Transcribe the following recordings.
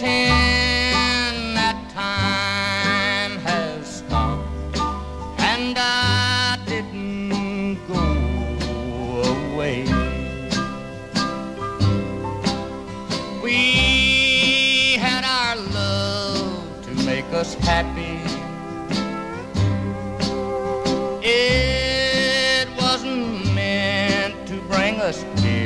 pretend that time has stopped and I didn't go away. We had our love to make us happy. It wasn't meant to bring us tears.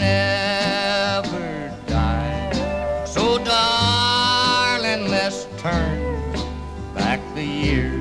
Never die. So, darling, let's turn back the years.